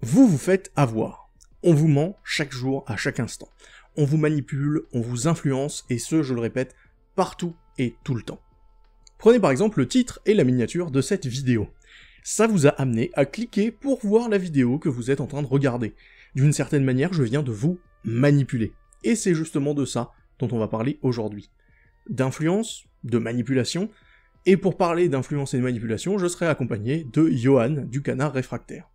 Vous vous faites avoir. On vous ment chaque jour, à chaque instant. On vous manipule, on vous influence, et ce, je le répète, partout et tout le temps. Prenez par exemple le titre et la miniature de cette vidéo. Ça vous a amené à cliquer pour voir la vidéo que vous êtes en train de regarder. D'une certaine manière, je viens de vous manipuler. Et c'est justement de ça dont on va parler aujourd'hui. D'influence, de manipulation, et pour parler d'influence et de manipulation, je serai accompagné de Johan du canard réfractaire.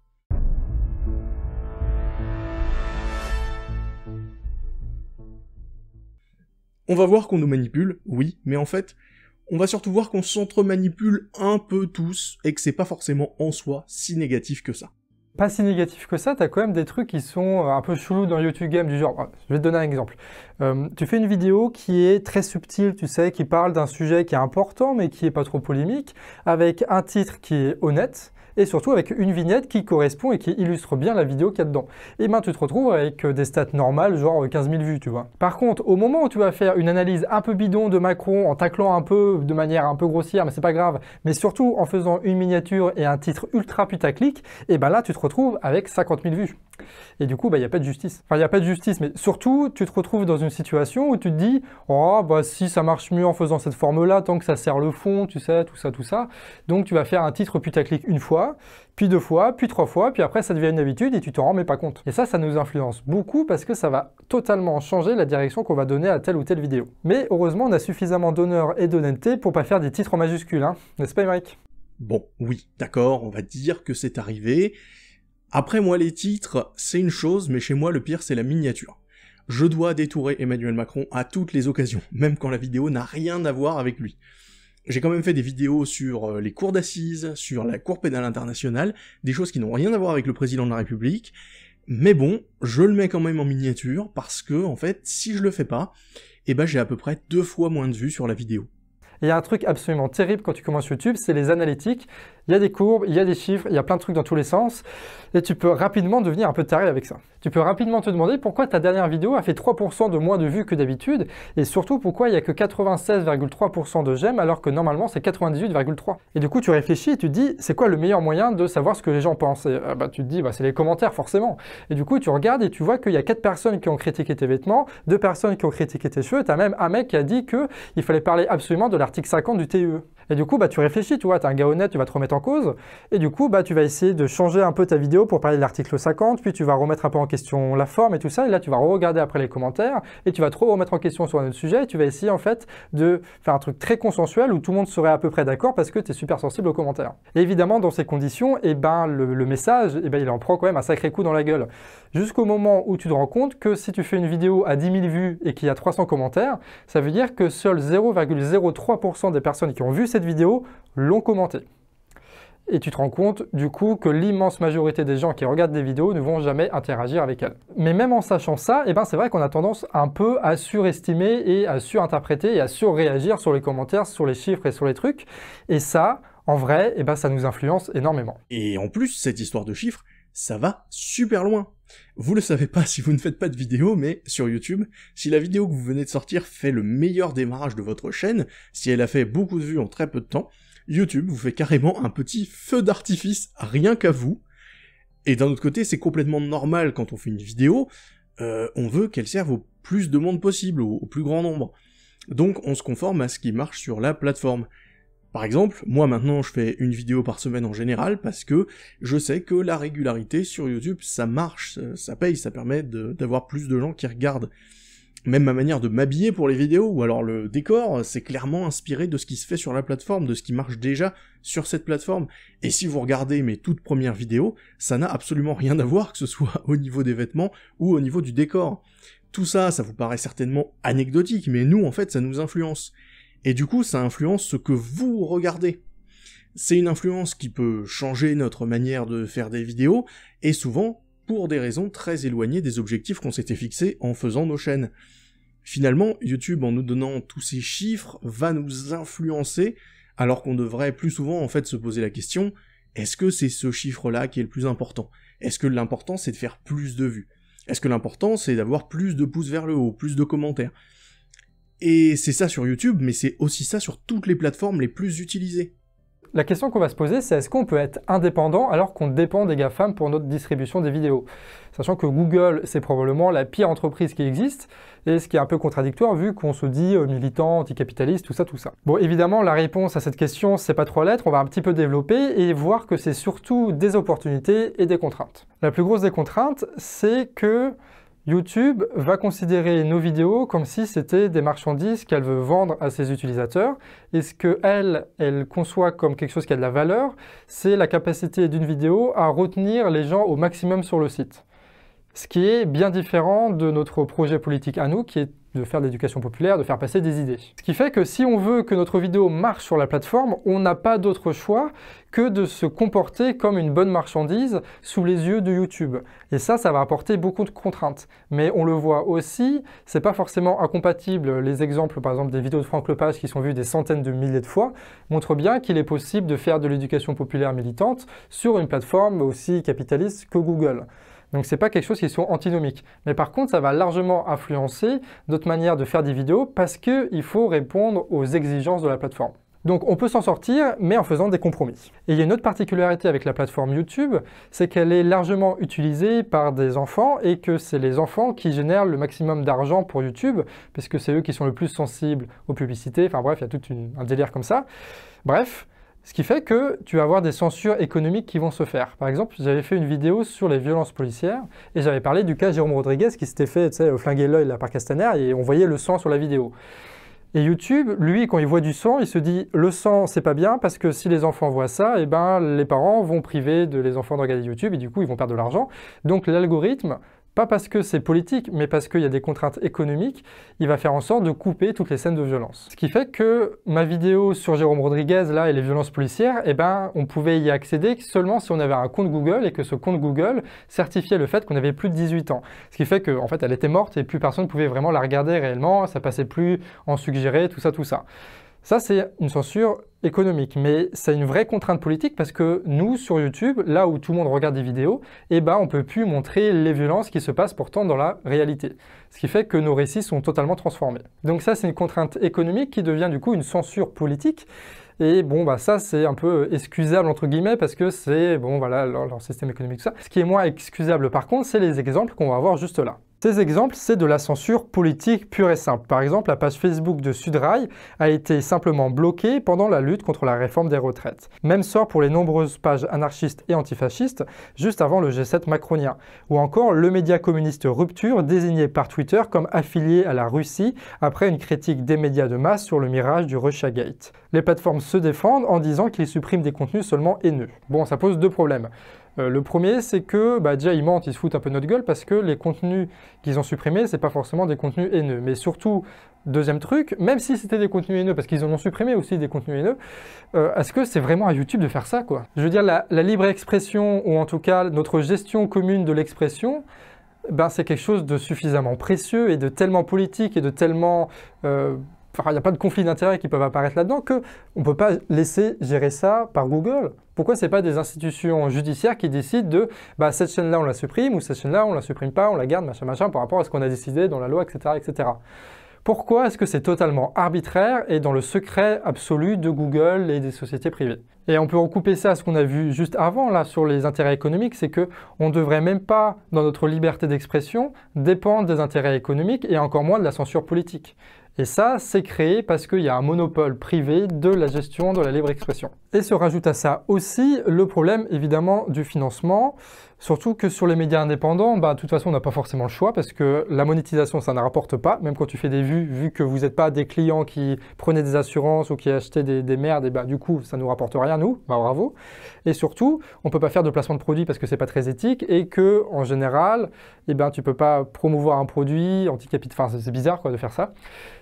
On va voir qu'on nous manipule, oui, mais en fait, on va surtout voir qu'on s'entre-manipule un peu tous, et que c'est pas forcément en soi si négatif que ça. Pas si négatif que ça, t'as quand même des trucs qui sont un peu chelous dans YouTube Game, du genre, je vais te donner un exemple. Euh, tu fais une vidéo qui est très subtile, tu sais, qui parle d'un sujet qui est important, mais qui est pas trop polémique, avec un titre qui est honnête, et surtout avec une vignette qui correspond et qui illustre bien la vidéo qu'il y a dedans. Et ben tu te retrouves avec euh, des stats normales, genre 15 000 vues, tu vois. Par contre, au moment où tu vas faire une analyse un peu bidon de Macron en taclant un peu de manière un peu grossière, mais c'est pas grave, mais surtout en faisant une miniature et un titre ultra putaclic, et ben là tu te retrouves avec 50 000 vues. Et du coup, bah, il n'y a pas de justice. Enfin, il n'y a pas de justice, mais surtout, tu te retrouves dans une situation où tu te dis, oh, bah, si ça marche mieux en faisant cette forme-là, tant que ça sert le fond, tu sais, tout ça, tout ça. Donc, tu vas faire un titre putaclic une fois, puis deux fois, puis trois fois, puis après, ça devient une habitude et tu t'en rends pas compte. Et ça, ça nous influence beaucoup parce que ça va totalement changer la direction qu'on va donner à telle ou telle vidéo. Mais heureusement, on a suffisamment d'honneur et d'honnêteté pour pas faire des titres en majuscules, hein. N'est-ce pas, Mike Bon, oui, d'accord, on va dire que c'est arrivé, après moi les titres, c'est une chose, mais chez moi le pire c'est la miniature. Je dois détourer Emmanuel Macron à toutes les occasions, même quand la vidéo n'a rien à voir avec lui. J'ai quand même fait des vidéos sur euh, les cours d'assises, sur la Cour pénale internationale, des choses qui n'ont rien à voir avec le président de la République, mais bon, je le mets quand même en miniature, parce que, en fait, si je le fais pas, eh ben j'ai à peu près deux fois moins de vues sur la vidéo. Il y a un truc absolument terrible quand tu commences YouTube, c'est les analytiques. Il y a des courbes, il y a des chiffres, il y a plein de trucs dans tous les sens, et tu peux rapidement devenir un peu taré avec ça. Tu peux rapidement te demander pourquoi ta dernière vidéo a fait 3% de moins de vues que d'habitude, et surtout pourquoi il n'y a que 96,3% de j'aime alors que normalement c'est 98,3%. Et du coup tu réfléchis et tu te dis c'est quoi le meilleur moyen de savoir ce que les gens pensent? Et, euh, bah, Tu te dis bah, c'est les commentaires forcément. Et du coup tu regardes et tu vois qu'il y a 4 personnes qui ont critiqué tes vêtements, 2 personnes qui ont critiqué tes cheveux, tu as même un mec qui a dit qu'il fallait parler absolument de l'article 50 du TUE. Et du coup, bah, tu réfléchis, tu vois, tu es un gars honnête, tu vas te remettre en cause. Et du coup, bah, tu vas essayer de changer un peu ta vidéo pour parler de l'article 50, puis tu vas remettre un peu en question la forme et tout ça. Et là, tu vas regarder après les commentaires et tu vas trop remettre en question sur un autre sujet. Et tu vas essayer en fait de faire un truc très consensuel où tout le monde serait à peu près d'accord parce que tu es super sensible aux commentaires. Et évidemment, dans ces conditions, eh ben, le, message, eh ben, il en prend quand même un sacré coup dans la gueule. Jusqu'au moment où tu te rends compte que si tu fais une vidéo à 10 000 vues et qu'il y a 300 commentaires, ça veut dire que seuls 0,03% des personnes qui ont vu vidéo l'ont commenté. Et tu te rends compte du coup que l'immense majorité des gens qui regardent des vidéos ne vont jamais interagir avec elles. Mais même en sachant ça, eh ben c'est vrai qu'on a tendance un peu à surestimer et à surinterpréter et à surréagir sur les commentaires, sur les chiffres et sur les trucs. Et ça, en vrai, eh ben ça nous influence énormément. Et en plus, cette histoire de chiffres, ça va super loin. Vous le savez pas si vous ne faites pas de vidéo, mais sur YouTube, si la vidéo que vous venez de sortir fait le meilleur démarrage de votre chaîne, si elle a fait beaucoup de vues en très peu de temps, YouTube vous fait carrément un petit feu d'artifice rien qu'à vous. Et d'un autre côté, c'est complètement normal quand on fait une vidéo, euh, on veut qu'elle serve au plus de monde possible, au plus grand nombre. Donc on se conforme à ce qui marche sur la plateforme. Par exemple, moi maintenant je fais une vidéo par semaine en général parce que je sais que la régularité sur YouTube ça marche, ça paye, ça permet d'avoir plus de gens qui regardent. Même ma manière de m'habiller pour les vidéos, ou alors le décor, c'est clairement inspiré de ce qui se fait sur la plateforme, de ce qui marche déjà sur cette plateforme. Et si vous regardez mes toutes premières vidéos, ça n'a absolument rien à voir, que ce soit au niveau des vêtements ou au niveau du décor. Tout ça, ça vous paraît certainement anecdotique, mais nous, en fait, ça nous influence. Et du coup, ça influence ce que vous regardez. C'est une influence qui peut changer notre manière de faire des vidéos, et souvent pour des raisons très éloignées des objectifs qu'on s'était fixés en faisant nos chaînes. Finalement, YouTube, en nous donnant tous ces chiffres, va nous influencer, alors qu'on devrait plus souvent en fait se poser la question, est-ce que c'est ce chiffre-là qui est le plus important? Est-ce que l'important c'est de faire plus de vues? Est-ce que l'important c'est d'avoir plus de pouces vers le haut, plus de commentaires? Et c'est ça sur YouTube, mais c'est aussi ça sur toutes les plateformes les plus utilisées. la question qu'on va se poser, c'est est-ce qu'on peut être indépendant alors qu'on dépend des GAFAM pour notre distribution des vidéos? Sachant que Google, c'est probablement la pire entreprise qui existe, et ce qui est un peu contradictoire vu qu'on se dit euh, militant, anticapitaliste, tout ça, tout ça. Bon, évidemment, la réponse à cette question, c'est pas trois lettres, on va un petit peu développer et voir que c'est surtout des opportunités et des contraintes. La plus grosse des contraintes, c'est que YouTube va considérer nos vidéos comme si c'était des marchandises qu'elle veut vendre à ses utilisateurs. Et ce qu'elle, elle conçoit comme quelque chose qui a de la valeur, c'est la capacité d'une vidéo à retenir les gens au maximum sur le site. Ce qui est bien différent de notre projet politique à nous, qui est de faire de l'éducation populaire, de faire passer des idées. Ce qui fait que si on veut que notre vidéo marche sur la plateforme, on n'a pas d'autre choix que de se comporter comme une bonne marchandise sous les yeux de YouTube. Et ça, ça va apporter beaucoup de contraintes. Mais on le voit aussi, c'est pas forcément incompatible. Les exemples, par exemple, des vidéos de Franck Lepage qui sont vues des centaines de milliers de fois, montrent bien qu'il est possible de faire de l'éducation populaire militante sur une plateforme aussi capitaliste que Google. Donc c'est pas quelque chose qui soit antinomique. Mais par contre, ça va largement influencer notre manière de faire des vidéos parce qu'il faut répondre aux exigences de la plateforme. Donc on peut s'en sortir, mais en faisant des compromis. Et il y a une autre particularité avec la plateforme YouTube, c'est qu'elle est largement utilisée par des enfants et que c'est les enfants qui génèrent le maximum d'argent pour YouTube, puisque c'est eux qui sont le plus sensibles aux publicités. Enfin bref, il y a tout un délire comme ça. Bref, ce qui fait que tu vas avoir des censures économiques qui vont se faire. Par exemple, j'avais fait une vidéo sur les violences policières et j'avais parlé du cas Jérôme Rodriguez qui s'était fait sais, flinguer l'œil par Castaner et on voyait le sang sur la vidéo. Et YouTube, lui, quand il voit du sang, il se dit le sang, c'est pas bien parce que si les enfants voient ça, eh ben, les parents vont priver de les enfants de regarder YouTube et du coup, ils vont perdre de l'argent. Donc l'algorithme pas parce que c'est politique, mais parce qu'il y a des contraintes économiques, il va faire en sorte de couper toutes les scènes de violence. Ce qui fait que ma vidéo sur Jérôme Rodriguez, là, et les violences policières, eh ben, on pouvait y accéder seulement si on avait un compte Google et que ce compte Google certifiait le fait qu'on avait plus de 18 ans. Ce qui fait qu'en en fait, elle était morte et plus personne ne pouvait vraiment la regarder réellement, ça passait plus en suggéré, tout ça, tout ça. Ça, c'est une censure économique, mais c'est une vraie contrainte politique parce que nous, sur YouTube, là où tout le monde regarde des vidéos, eh ben, on peut plus montrer les violences qui se passent pourtant dans la réalité. Ce qui fait que nos récits sont totalement transformés. Donc ça, c'est une contrainte économique qui devient du coup une censure politique. Et bon, bah ça, c'est un peu excusable entre guillemets parce que c'est bon, voilà, leur, leur système économique, tout ça. Ce qui est moins excusable par contre, c'est les exemples qu'on va voir juste là. Ces exemples, c'est de la censure politique pure et simple. Par exemple, la page Facebook de Sudrail a été simplement bloquée pendant la lutte contre la réforme des retraites. Même sort pour les nombreuses pages anarchistes et antifascistes juste avant le G7 macronien. Ou encore le média communiste Rupture désigné par Twitter comme affilié à la Russie après une critique des médias de masse sur le mirage du Russiagate. Les plateformes se défendent en disant qu'ils suppriment des contenus seulement haineux. Bon, ça pose deux problèmes. Euh, le premier, c'est que bah, déjà ils mentent, ils se foutent un peu de notre gueule parce que les contenus qu'ils ont supprimés, c'est pas forcément des contenus haineux. Mais surtout, deuxième truc, même si c'était des contenus haineux, parce qu'ils en ont supprimé aussi des contenus haineux, euh, est-ce que c'est vraiment à YouTube de faire ça, Je veux dire, la, libre expression, ou en tout cas notre gestion commune de l'expression, ben, c'est quelque chose de suffisamment précieux et de tellement politique et de tellement euh, il n'y a pas de conflit d'intérêts qui peuvent apparaître là-dedans, qu'on ne peut pas laisser gérer ça par Google. Pourquoi ce n'est pas des institutions judiciaires qui décident de bah, cette chaîne-là on la supprime ou cette chaîne-là on la supprime pas, on la garde, machin, machin, par rapport à ce qu'on a décidé dans la loi, etc. etc. Pourquoi est-ce que c'est totalement arbitraire et dans le secret absolu de Google et des sociétés privées? Et on peut recouper ça à ce qu'on a vu juste avant là sur les intérêts économiques, c'est que on ne devrait même pas dans notre liberté d'expression dépendre des intérêts économiques et encore moins de la censure politique. Et ça, c'est créé parce qu'il y a un monopole privé de la gestion de la libre expression. Et se rajoute à ça aussi le problème évidemment du financement. Surtout que sur les médias indépendants, bah, de toute façon, on n'a pas forcément le choix parce que la monétisation, ça ne rapporte pas. Même quand tu fais des vues, vu que vous n'êtes pas des clients qui prenaient des assurances ou qui achetaient des, merdes, et bah, du coup, ça ne nous rapporte rien, nous. Bah, bravo. Et surtout, on ne peut pas faire de placement de produit parce que c'est pas très éthique et que, en général, eh ben, tu peux pas promouvoir un produit anti-capital. Enfin, c'est bizarre quoi, de faire ça.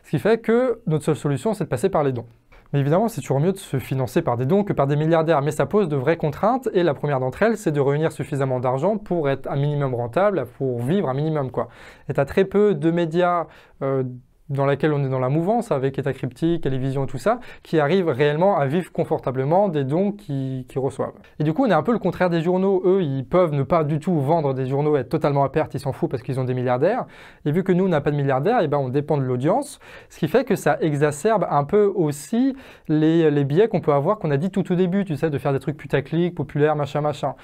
Ce qui fait que notre seule solution, c'est de passer par les dons. Mais évidemment, c'est toujours mieux de se financer par des dons que par des milliardaires, mais ça pose de vraies contraintes, et la première d'entre elles, c'est de réunir suffisamment d'argent pour être un minimum rentable, pour vivre un minimum, quoi. Et tu as très peu de médias euh, dans laquelle on est dans la mouvance avec État cryptique, télévision et tout ça, qui arrivent réellement à vivre confortablement des dons qu'ils reçoivent. Et du coup, on est un peu le contraire des journaux. Eux, ils peuvent ne pas du tout vendre des journaux, être totalement à perte, ils s'en foutent parce qu'ils ont des milliardaires. Et vu que nous, on n'a pas de milliardaires, et eh ben on dépend de l'audience, ce qui fait que ça exacerbe un peu aussi les, les biais qu'on peut avoir, qu'on a dit tout au début, tu sais, de faire des trucs putaclic, populaires, machin, machin.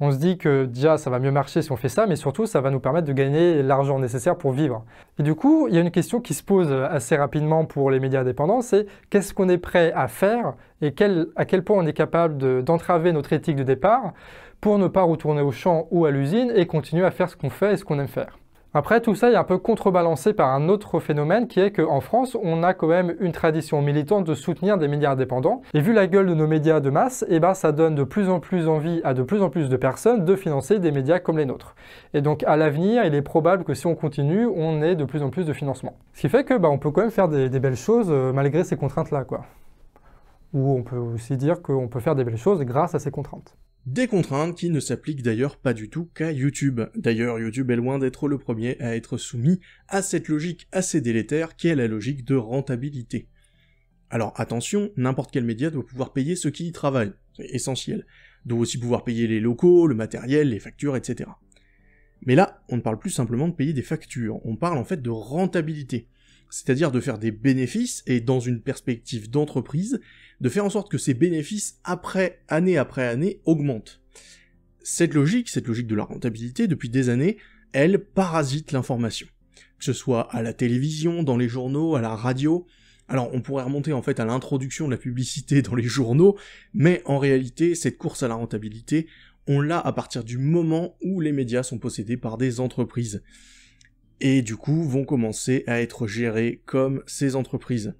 On se dit que déjà, ça va mieux marcher si on fait ça, mais surtout, ça va nous permettre de gagner l'argent nécessaire pour vivre. Et du coup, il y a une question qui se pose assez rapidement pour les médias indépendants, c'est qu'est-ce qu'on est prêt à faire et à quel point on est capable d'entraver notre éthique de départ pour ne pas retourner au champ ou à l'usine et continuer à faire ce qu'on fait et ce qu'on aime faire. Après, tout ça est un peu contrebalancé par un autre phénomène qui est qu'en France, on a quand même une tradition militante de soutenir des médias indépendants. Et vu la gueule de nos médias de masse, eh ben, ça donne de plus en plus envie à de plus en plus de personnes de financer des médias comme les nôtres. Et donc, à l'avenir, il est probable que si on continue, on ait de plus en plus de financement. Ce qui fait que bah, on peut quand même faire des, belles choses euh, malgré ces contraintes-là. Ou on peut aussi dire qu'on peut faire des belles choses grâce à ces contraintes. Des contraintes qui ne s'appliquent d'ailleurs pas du tout qu'à YouTube. D'ailleurs, YouTube est loin d'être le premier à être soumis à cette logique assez délétère qui est la logique de rentabilité. Alors attention, n'importe quel média doit pouvoir payer ceux qui y travaillent, c'est essentiel. Doit aussi pouvoir payer les locaux, le matériel, les factures, etc. Mais là, on ne parle plus simplement de payer des factures, on parle en fait de rentabilité c'est-à-dire de faire des bénéfices, et dans une perspective d'entreprise, de faire en sorte que ces bénéfices, après, année après année, augmentent. Cette logique, cette logique de la rentabilité, depuis des années, elle parasite l'information. Que ce soit à la télévision, dans les journaux, à la radio, alors on pourrait remonter en fait à l'introduction de la publicité dans les journaux, mais en réalité, cette course à la rentabilité, on l'a à partir du moment où les médias sont possédés par des entreprises et du coup vont commencer à être gérés comme ces entreprises.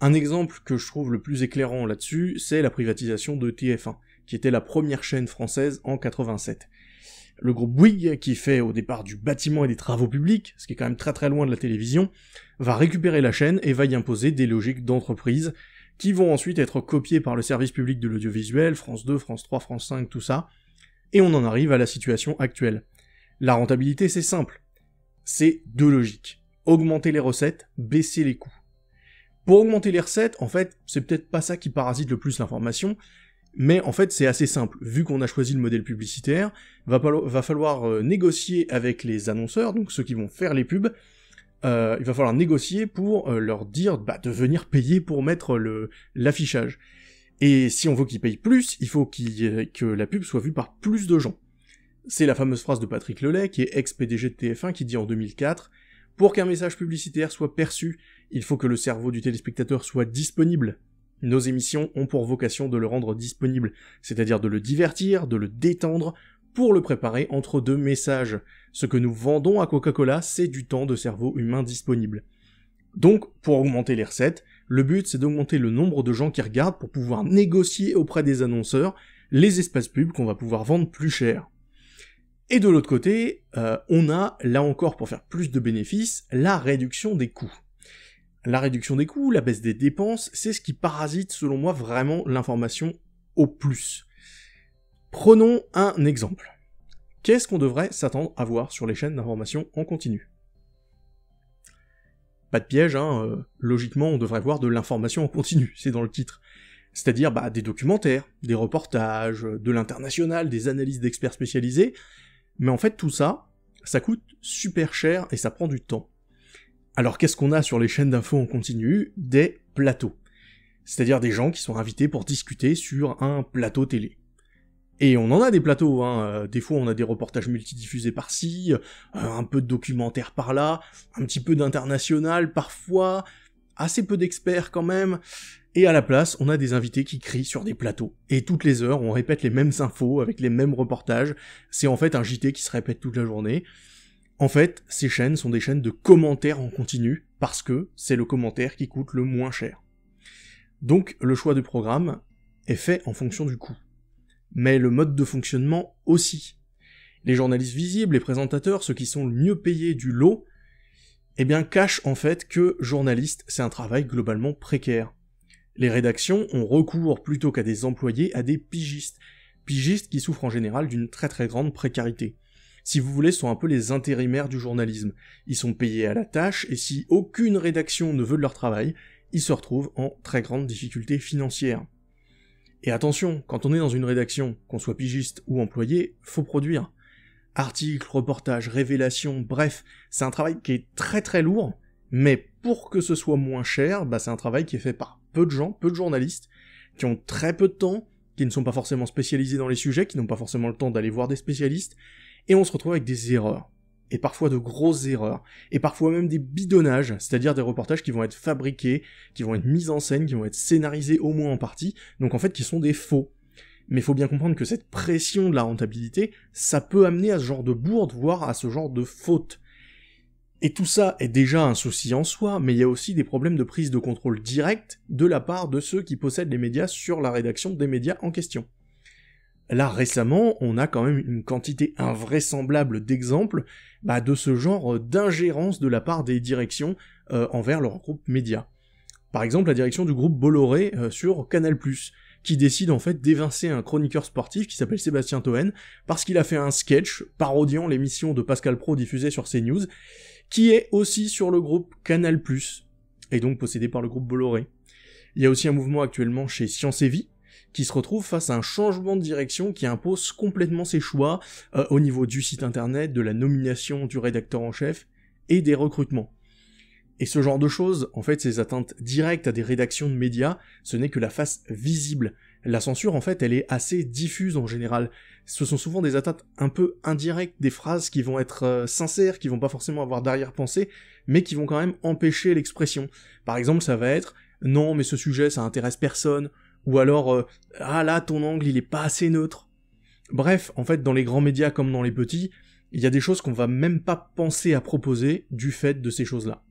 Un exemple que je trouve le plus éclairant là-dessus, c'est la privatisation de TF1, qui était la première chaîne française en 87. Le groupe Bouygues, qui fait au départ du bâtiment et des travaux publics, ce qui est quand même très très loin de la télévision, va récupérer la chaîne et va y imposer des logiques d'entreprise, qui vont ensuite être copiées par le service public de l'audiovisuel, France 2, France 3, France 5, tout ça, et on en arrive à la situation actuelle. La rentabilité c'est simple, c'est deux logiques. Augmenter les recettes, baisser les coûts. Pour augmenter les recettes, en fait, c'est peut-être pas ça qui parasite le plus l'information, mais en fait c'est assez simple. Vu qu'on a choisi le modèle publicitaire, va, va falloir euh, négocier avec les annonceurs, donc ceux qui vont faire les pubs, euh, il va falloir négocier pour euh, leur dire bah, de venir payer pour mettre l'affichage. Et si on veut qu'ils payent plus, il faut que la pub soit vue par plus de gens. C'est la fameuse phrase de Patrick Lelay, qui est ex-PDG de TF1, qui dit en 2004 Pour qu'un message publicitaire soit perçu, il faut que le cerveau du téléspectateur soit disponible. Nos émissions ont pour vocation de le rendre disponible, c'est-à-dire de le divertir, de le détendre, pour le préparer entre deux messages. Ce que nous vendons à Coca-Cola, c'est du temps de cerveau humain disponible. Donc, pour augmenter les recettes, le but c'est d'augmenter le nombre de gens qui regardent pour pouvoir négocier auprès des annonceurs les espaces pubs qu'on va pouvoir vendre plus cher. Et de l'autre côté, euh, on a, là encore pour faire plus de bénéfices, la réduction des coûts. La réduction des coûts, la baisse des dépenses, c'est ce qui parasite selon moi vraiment l'information au plus. Prenons un exemple. Qu'est-ce qu'on devrait s'attendre à voir sur les chaînes d'information en continu? Pas de piège, hein, euh, logiquement on devrait voir de l'information en continu, c'est dans le titre. C'est-à-dire bah, des documentaires, des reportages, de l'international, des analyses d'experts spécialisés, mais en fait, tout ça, ça coûte super cher et ça prend du temps. Alors qu'est-ce qu'on a sur les chaînes d'infos en continu? Des plateaux. C'est-à-dire des gens qui sont invités pour discuter sur un plateau télé. Et on en a des plateaux, hein. Euh, des fois on a des reportages multidiffusés par-ci, euh, un peu de documentaires par-là, un petit peu d'international parfois, assez peu d'experts quand même, et à la place, on a des invités qui crient sur des plateaux. Et toutes les heures, on répète les mêmes infos avec les mêmes reportages. C'est en fait un JT qui se répète toute la journée. En fait, ces chaînes sont des chaînes de commentaires en continu, parce que c'est le commentaire qui coûte le moins cher. Donc, le choix du programme est fait en fonction du coût. Mais le mode de fonctionnement aussi. Les journalistes visibles, les présentateurs, ceux qui sont le mieux payés du lot, eh bien, cachent en fait que journaliste, c'est un travail globalement précaire. Les rédactions ont recours plutôt qu'à des employés à des pigistes, pigistes qui souffrent en général d'une très très grande précarité. si vous voulez, sont un peu les intérimaires du journalisme. Ils sont payés à la tâche, et si aucune rédaction ne veut de leur travail, ils se retrouvent en très grande difficulté financière. Et attention, quand on est dans une rédaction, qu'on soit pigiste ou employé, faut produire. Articles, reportages, révélations, bref, c'est un travail qui est très très lourd, mais pour que ce soit moins cher, bah c'est un travail qui est fait par peu de gens, peu de journalistes, qui ont très peu de temps, qui ne sont pas forcément spécialisés dans les sujets, qui n'ont pas forcément le temps d'aller voir des spécialistes, et on se retrouve avec des erreurs. Et parfois de grosses erreurs, et parfois même des bidonnages, c'est-à-dire des reportages qui vont être fabriqués, qui vont être mis en scène, qui vont être scénarisés au moins en partie, donc en fait qui sont des faux. Mais il faut bien comprendre que cette pression de la rentabilité, ça peut amener à ce genre de bourde, voire à ce genre de faute. Et tout ça est déjà un souci en soi, mais il y a aussi des problèmes de prise de contrôle direct de la part de ceux qui possèdent les médias sur la rédaction des médias en question. Là récemment, on a quand même une quantité invraisemblable d'exemples bah, de ce genre d'ingérence de la part des directions euh, envers leur groupe média. Par exemple, la direction du groupe Bolloré euh, sur Canal+, qui décide en fait d'évincer un chroniqueur sportif qui s'appelle Sébastien Toen, parce qu'il a fait un sketch parodiant l'émission de Pascal Pro diffusée sur CNews, qui est aussi sur le groupe Canal+, et donc possédé par le groupe Bolloré. Il y a aussi un mouvement actuellement chez Science et Vie, qui se retrouve face à un changement de direction qui impose complètement ses choix euh, au niveau du site internet, de la nomination du rédacteur en chef et des recrutements. Et ce genre de choses, en fait, ces atteintes directes à des rédactions de médias, ce n'est que la face visible. La censure, en fait, elle est assez diffuse en général. Ce sont souvent des atteintes un peu indirectes, des phrases qui vont être euh, sincères, qui vont pas forcément avoir d'arrière-pensée, mais qui vont quand même empêcher l'expression. Par exemple, ça va être non, mais ce sujet, ça intéresse personne, ou alors euh, ah là, ton angle, il est pas assez neutre. Bref, en fait, dans les grands médias comme dans les petits, il y a des choses qu'on va même pas penser à proposer du fait de ces choses-là.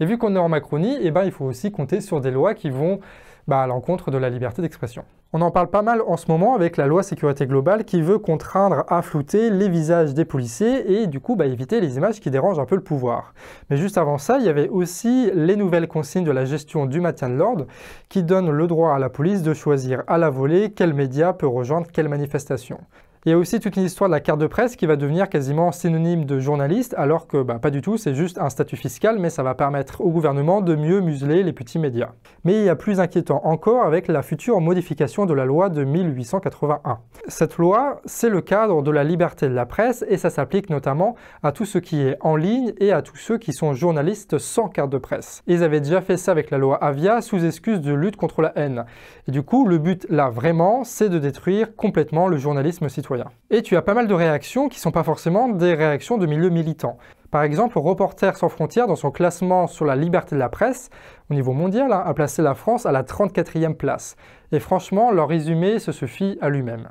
Et vu qu'on est en Macronie, eh ben, il faut aussi compter sur des lois qui vont bah, à l'encontre de la liberté d'expression. On en parle pas mal en ce moment avec la loi sécurité globale qui veut contraindre à flouter les visages des policiers et du coup bah, éviter les images qui dérangent un peu le pouvoir. Mais juste avant ça, il y avait aussi les nouvelles consignes de la gestion du maintien de l'ordre qui donnent le droit à la police de choisir à la volée quel média peut rejoindre quelle manifestation. Il y a aussi toute une histoire de la carte de presse qui va devenir quasiment synonyme de journaliste, alors que bah, pas du tout, c'est juste un statut fiscal, mais ça va permettre au gouvernement de mieux museler les petits médias. Mais il y a plus inquiétant encore avec la future modification de la loi de 1881. Cette loi, c'est le cadre de la liberté de la presse et ça s'applique notamment à tout ce qui est en ligne et à tous ceux qui sont journalistes sans carte de presse. Ils avaient déjà fait ça avec la loi Avia sous excuse de lutte contre la haine. Et du coup, le but là vraiment, c'est de détruire complètement le journalisme citoyen. Et tu as pas mal de réactions qui sont pas forcément des réactions de milieux militants. Par exemple, Reporters sans frontières, dans son classement sur la liberté de la presse, au niveau mondial, hein, a placé la France à la 34e place. Et franchement, leur résumé se suffit à lui-même.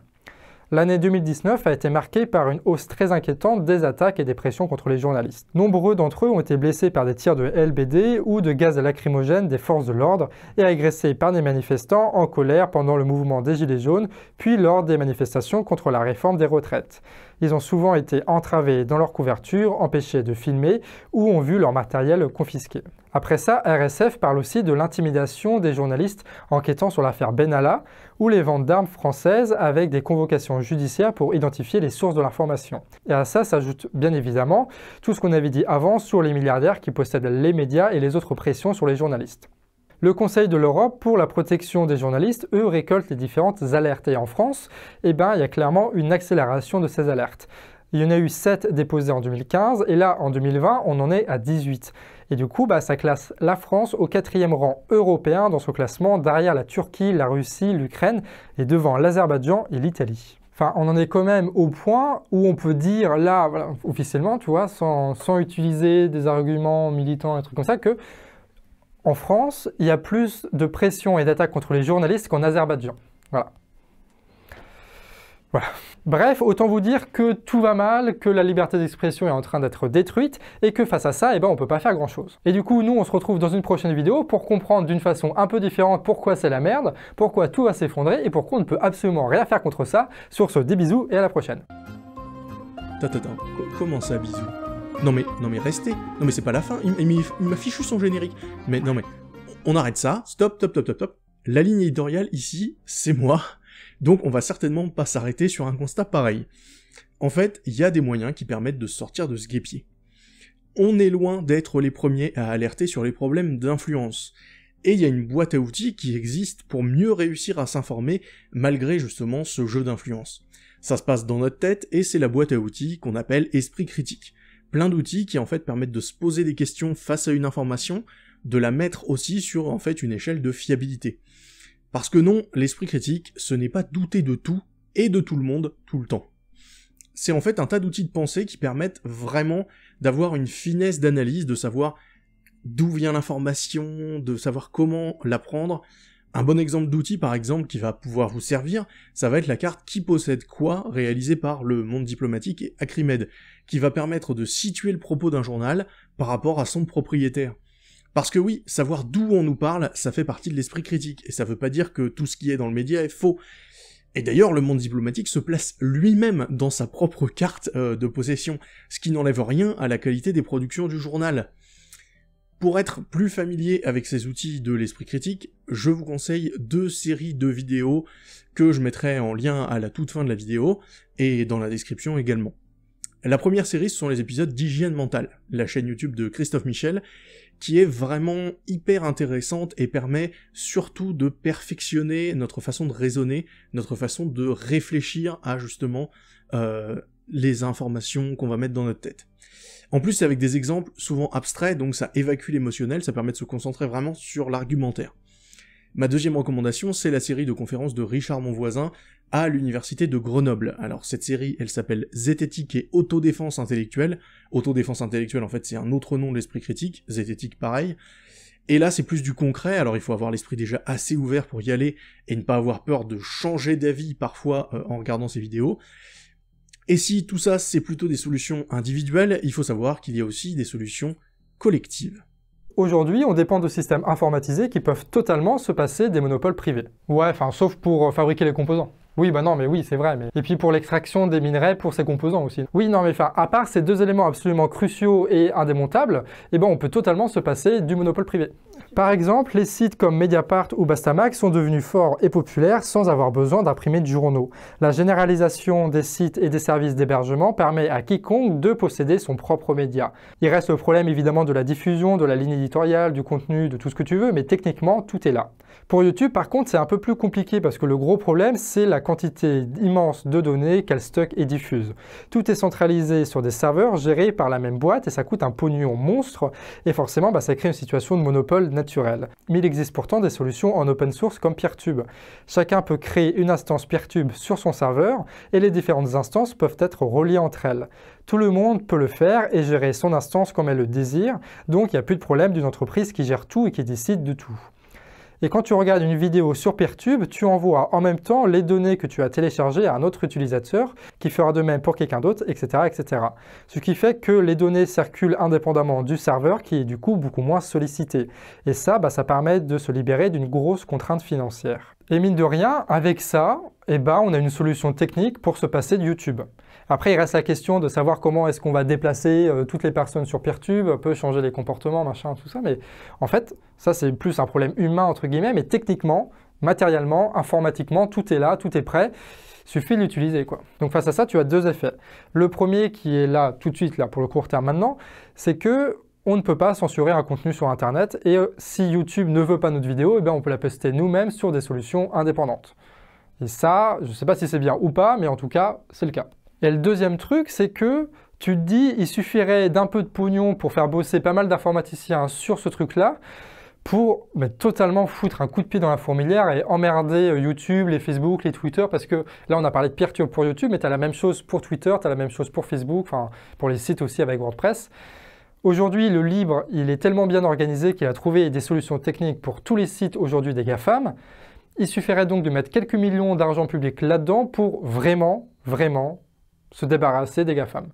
L'année 2019 a été marquée par une hausse très inquiétante des attaques et des pressions contre les journalistes. Nombreux d'entre eux ont été blessés par des tirs de LBD ou de gaz lacrymogène des forces de l'ordre et agressés par des manifestants en colère pendant le mouvement des Gilets jaunes, puis lors des manifestations contre la réforme des retraites. Ils ont souvent été entravés dans leur couverture, empêchés de filmer ou ont vu leur matériel confisqué. Après ça, RSF parle aussi de l'intimidation des journalistes enquêtant sur l'affaire Benalla ou les ventes d'armes françaises avec des convocations judiciaires pour identifier les sources de l'information. Et à ça s'ajoute bien évidemment tout ce qu'on avait dit avant sur les milliardaires qui possèdent les médias et les autres pressions sur les journalistes. Le Conseil de l'Europe pour la protection des journalistes, eux, récolte les différentes alertes. Et en France, eh ben, il y a clairement une accélération de ces alertes. Il y en a eu 7 déposées en 2015 et là, en 2020, on en est à 18. Et du coup, bah, ça classe la France au quatrième rang européen dans ce classement, derrière la Turquie, la Russie, l'Ukraine et devant l'Azerbaïdjan et l'Italie. Enfin, on en est quand même au point où on peut dire, là, officiellement, tu vois, sans, sans, utiliser des arguments militants et trucs comme ça, que en France, il y a plus de pression et d'attaques contre les journalistes qu'en Azerbaïdjan. Voilà. Bref, autant vous dire que tout va mal, que la liberté d'expression est en train d'être détruite et que face à ça, eh ben, on peut pas faire grand chose. Et du coup, nous, on se retrouve dans une prochaine vidéo pour comprendre d'une façon un peu différente pourquoi c'est la merde, pourquoi tout va s'effondrer et pourquoi on ne peut absolument rien faire contre ça. Sur ce, des bisous et à la prochaine. Attends, comment ça, bisous? Non mais, non mais restez. Non mais c'est pas la fin. Il, il m'a fichu son générique? Mais non mais, on arrête ça. Stop, stop, stop, stop, stop. La ligne éditoriale ici, c'est moi. Donc on va certainement pas s'arrêter sur un constat pareil. En fait, il y a des moyens qui permettent de sortir de ce guépier. On est loin d'être les premiers à alerter sur les problèmes d'influence. Et il y a une boîte à outils qui existe pour mieux réussir à s'informer malgré justement ce jeu d'influence. Ça se passe dans notre tête et c'est la boîte à outils qu'on appelle esprit critique. Plein d'outils qui en fait permettent de se poser des questions face à une information, de la mettre aussi sur en fait une échelle de fiabilité. Parce que non, l'esprit critique, ce n'est pas douter de tout et de tout le monde tout le temps. C'est en fait un tas d'outils de pensée qui permettent vraiment d'avoir une finesse d'analyse, de savoir d'où vient l'information, de savoir comment l'apprendre. Un bon exemple d'outil par exemple qui va pouvoir vous servir, ça va être la carte Qui possède quoi réalisée par le monde diplomatique et Acrimed, qui va permettre de situer le propos d'un journal par rapport à son propriétaire. Parce que oui, savoir d'où on nous parle, ça fait partie de l'esprit critique, et ça veut pas dire que tout ce qui est dans le média est faux. Et d'ailleurs, le monde diplomatique se place lui-même dans sa propre carte euh, de possession, ce qui n'enlève rien à la qualité des productions du journal. Pour être plus familier avec ces outils de l'esprit critique, je vous conseille deux séries de vidéos que je mettrai en lien à la toute fin de la vidéo, et dans la description également. La première série, ce sont les épisodes d'Hygiène Mentale, la chaîne YouTube de Christophe Michel, qui est vraiment hyper intéressante et permet surtout de perfectionner notre façon de raisonner, notre façon de réfléchir à justement euh, les informations qu'on va mettre dans notre tête. En plus, c'est avec des exemples souvent abstraits, donc ça évacue l'émotionnel, ça permet de se concentrer vraiment sur l'argumentaire. Ma deuxième recommandation, c'est la série de conférences de Richard Monvoisin à l'université de Grenoble. Alors cette série, elle s'appelle Zététique et Autodéfense intellectuelle. Autodéfense intellectuelle, en fait, c'est un autre nom de l'esprit critique. Zététique, pareil. Et là, c'est plus du concret, alors il faut avoir l'esprit déjà assez ouvert pour y aller et ne pas avoir peur de changer d'avis parfois euh, en regardant ces vidéos. Et si tout ça, c'est plutôt des solutions individuelles, il faut savoir qu'il y a aussi des solutions collectives. Aujourd'hui, on dépend de systèmes informatisés qui peuvent totalement se passer des monopoles privés. Ouais, enfin, sauf pour euh, fabriquer les composants. Oui, bah non, mais oui, c'est vrai. Et puis pour l'extraction des minerais pour ses composants aussi. Oui, non, mais enfin, à part ces deux éléments absolument cruciaux et indémontables, eh ben, on peut totalement se passer du monopole privé. Par exemple, les sites comme Mediapart ou Bastamax sont devenus forts et populaires sans avoir besoin d'imprimer de journaux. La généralisation des sites et des services d'hébergement permet à quiconque de posséder son propre média. Il reste le problème évidemment de la diffusion, de la ligne éditoriale, du contenu, de tout ce que tu veux, mais techniquement, tout est là. Pour YouTube, par contre, c'est un peu plus compliqué parce que le gros problème, c'est la quantité immense de données qu'elle stocke et diffuse. Tout est centralisé sur des serveurs gérés par la même boîte et ça coûte un pognon monstre et forcément, bah, ça crée une situation de monopole mais il existe pourtant des solutions en open source comme Peertube. Chacun peut créer une instance Peertube sur son serveur et les différentes instances peuvent être reliées entre elles. Tout le monde peut le faire et gérer son instance comme elle le désire, donc il n'y a plus de problème d'une entreprise qui gère tout et qui décide de tout. Et quand tu regardes une vidéo sur Peertube, tu envoies en même temps les données que tu as téléchargées à un autre utilisateur qui fera de même pour quelqu'un d'autre, etc., etc. Ce qui fait que les données circulent indépendamment du serveur qui est du coup beaucoup moins sollicité. Et ça, bah, ça permet de se libérer d'une grosse contrainte financière. Et mine de rien, avec ça, eh ben, on a une solution technique pour se passer de YouTube. Après, il reste la question de savoir comment est-ce qu'on va déplacer euh, toutes les personnes sur Peertube, peut changer les comportements, machin, tout ça. Mais en fait, ça, c'est plus un problème humain, entre guillemets, mais techniquement, matériellement, informatiquement, tout est là, tout est prêt. Suffit de l'utiliser. Quoi. Donc face à ça, tu as deux effets. Le premier qui est là tout de suite, là pour le court terme maintenant, c'est que on ne peut pas censurer un contenu sur Internet et euh, si YouTube ne veut pas notre vidéo, eh bien, on peut la poster nous-mêmes sur des solutions indépendantes. Et ça, je ne sais pas si c'est bien ou pas, mais en tout cas, c'est le cas. Et le deuxième truc, c'est que tu te dis, il suffirait d'un peu de pognon pour faire bosser pas mal d'informaticiens sur ce truc-là, pour totalement foutre un coup de pied dans la fourmilière et emmerder euh, YouTube, les Facebook, les Twitter, parce que là on a parlé de Peertube pour YouTube, mais tu la même chose pour Twitter, tu la même chose pour Facebook, pour les sites aussi avec WordPress. Aujourd'hui, le libre, il est tellement bien organisé qu'il a trouvé des solutions techniques pour tous les sites aujourd'hui des GAFAM. Il suffirait donc de mettre quelques millions d'argent public là-dedans pour vraiment, vraiment se débarrasser des GAFAM.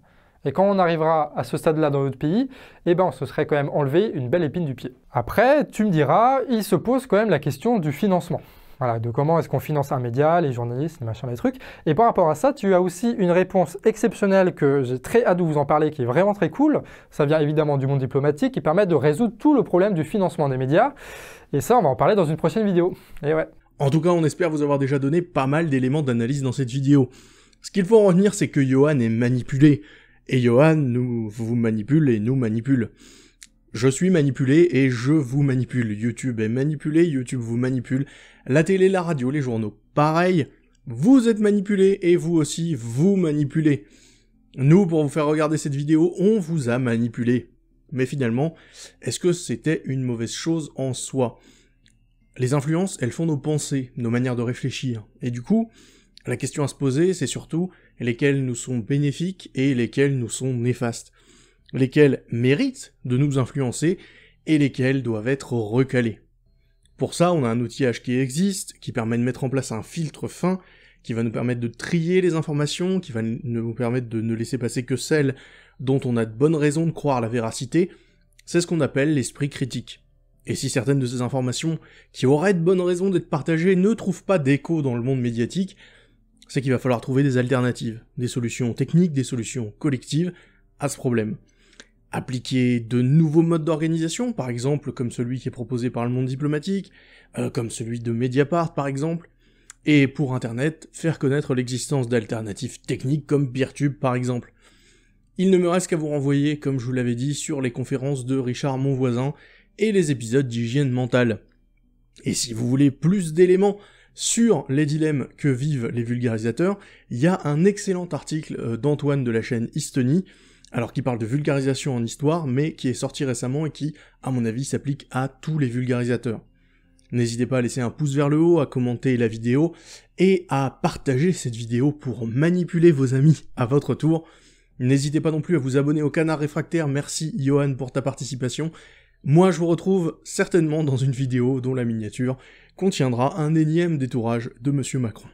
Et quand on arrivera à ce stade-là dans notre pays, eh ben, on se serait quand même enlevé une belle épine du pied. Après, tu me diras, il se pose quand même la question du financement. Voilà, de comment est-ce qu'on finance un média, les journalistes, les machins, les trucs. Et par rapport à ça, tu as aussi une réponse exceptionnelle que j'ai très hâte de vous en parler, qui est vraiment très cool. Ça vient évidemment du monde diplomatique, qui permet de résoudre tout le problème du financement des médias. Et ça, on va en parler dans une prochaine vidéo. Et ouais. En tout cas, on espère vous avoir déjà donné pas mal d'éléments d'analyse dans cette vidéo. Ce qu'il faut en retenir, c'est que Johan est manipulé. Et Johan nous vous manipule et nous manipule. Je suis manipulé et je vous manipule. YouTube est manipulé, YouTube vous manipule. La télé, la radio, les journaux, pareil. Vous êtes manipulé et vous aussi vous manipulez. Nous, pour vous faire regarder cette vidéo, on vous a manipulé. Mais finalement, est-ce que c'était une mauvaise chose en soi? Les influences, elles font nos pensées, nos manières de réfléchir. Et du coup, la question à se poser, c'est surtout lesquelles nous sont bénéfiques et lesquelles nous sont néfastes. Lesquelles méritent de nous influencer et lesquelles doivent être recalées. Pour ça, on a un outillage qui existe, qui permet de mettre en place un filtre fin, qui va nous permettre de trier les informations, qui va nous permettre de ne laisser passer que celles dont on a de bonnes raisons de croire la véracité, c'est ce qu'on appelle l'esprit critique. Et si certaines de ces informations, qui auraient de bonnes raisons d'être partagées, ne trouvent pas d'écho dans le monde médiatique, c'est qu'il va falloir trouver des alternatives, des solutions techniques, des solutions collectives à ce problème. Appliquer de nouveaux modes d'organisation, par exemple comme celui qui est proposé par le monde diplomatique, euh, comme celui de Mediapart par exemple, et pour Internet, faire connaître l'existence d'alternatives techniques comme Peertube par exemple. Il ne me reste qu'à vous renvoyer, comme je vous l'avais dit, sur les conférences de Richard Monvoisin et les épisodes d'hygiène mentale. Et si vous voulez plus d'éléments sur les dilemmes que vivent les vulgarisateurs, il y a un excellent article euh, d'Antoine de la chaîne Histonie, alors qui parle de vulgarisation en histoire, mais qui est sorti récemment et qui, à mon avis, s'applique à tous les vulgarisateurs. N'hésitez pas à laisser un pouce vers le haut, à commenter la vidéo, et à partager cette vidéo pour manipuler vos amis à votre tour. N'hésitez pas non plus à vous abonner au canard réfractaire, merci Johan pour ta participation. Moi je vous retrouve certainement dans une vidéo dont la miniature contiendra un énième détourage de Monsieur Macron.